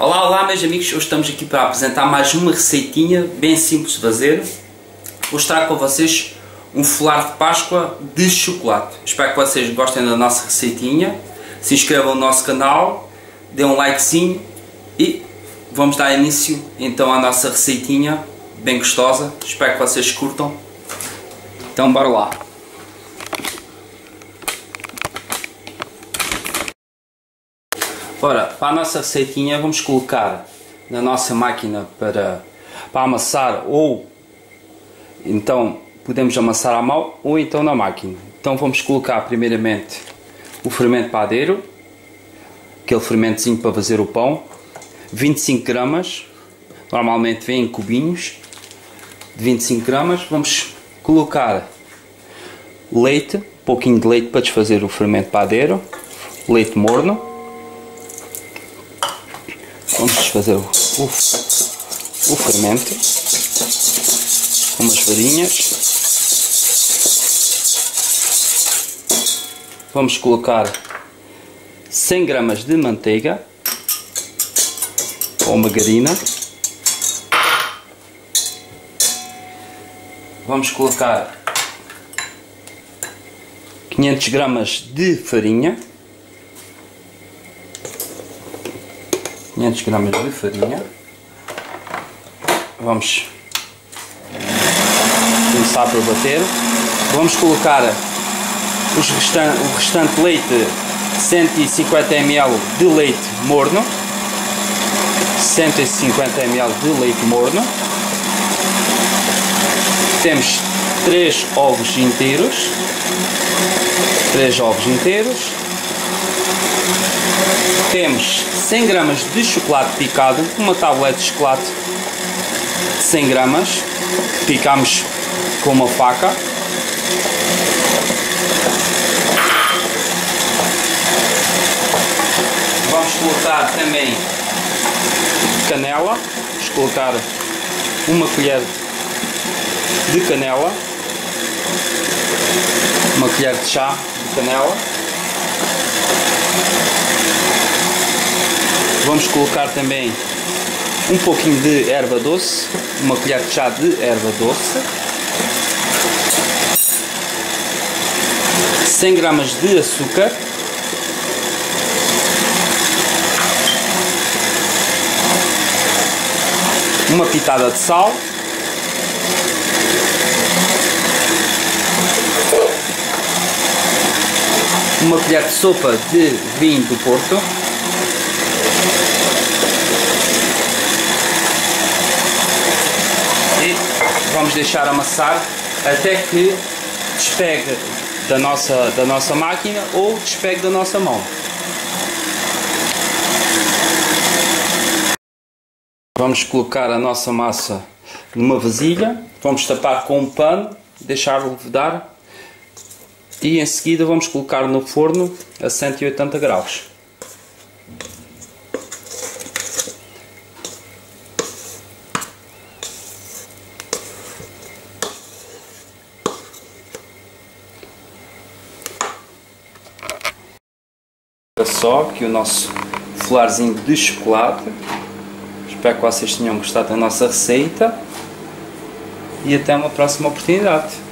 Olá, olá meus amigos, hoje estamos aqui para apresentar mais uma receitinha bem simples de fazer. Vou estar com vocês um folar de Páscoa de chocolate. Espero que vocês gostem da nossa receitinha. Se inscrevam no nosso canal, dê um likezinho e vamos dar início então à nossa receitinha bem gostosa. Espero que vocês curtam. Então bora lá. Ora, para a nossa receitinha vamos colocar na nossa máquina para, para amassar ou então podemos amassar à mão ou então na máquina. Então vamos colocar primeiramente o fermento padeiro, aquele fermentozinho para fazer o pão, 25 gramas, normalmente vem em cubinhos de 25 gramas. Vamos colocar leite, um pouquinho de leite para desfazer o fermento padeiro, leite morno Vamos desfazer o, o, o fermento com umas varinhas. Vamos colocar 100 gramas de manteiga ou margarina. Vamos colocar 500 gramas de farinha. 500 gramas de farinha. Vamos começar por bater. Vamos colocar os restan o restante leite, 150 ml de leite morno. 150 ml de leite morno. Temos 3 ovos inteiros. 3 ovos inteiros. Temos 100 gramas de chocolate picado, uma tablete de chocolate de 100 gramas, picamos com uma faca. Vamos colocar também canela, vamos colocar uma colher de canela, uma colher de chá de canela. Vamos colocar também um pouquinho de erva doce, uma colher de chá de erva doce, 100 gramas de açúcar, uma pitada de sal, uma colher de sopa de vinho do Porto, vamos deixar amassar até que despegue da nossa, da nossa máquina ou despegue da nossa mão. Vamos colocar a nossa massa numa vasilha, vamos tapar com um pano, deixar levedar e em seguida vamos colocar no forno a 180 graus. Só que o nosso flarzinho de chocolate. Espero que vocês tenham gostado da nossa receita e até uma próxima oportunidade.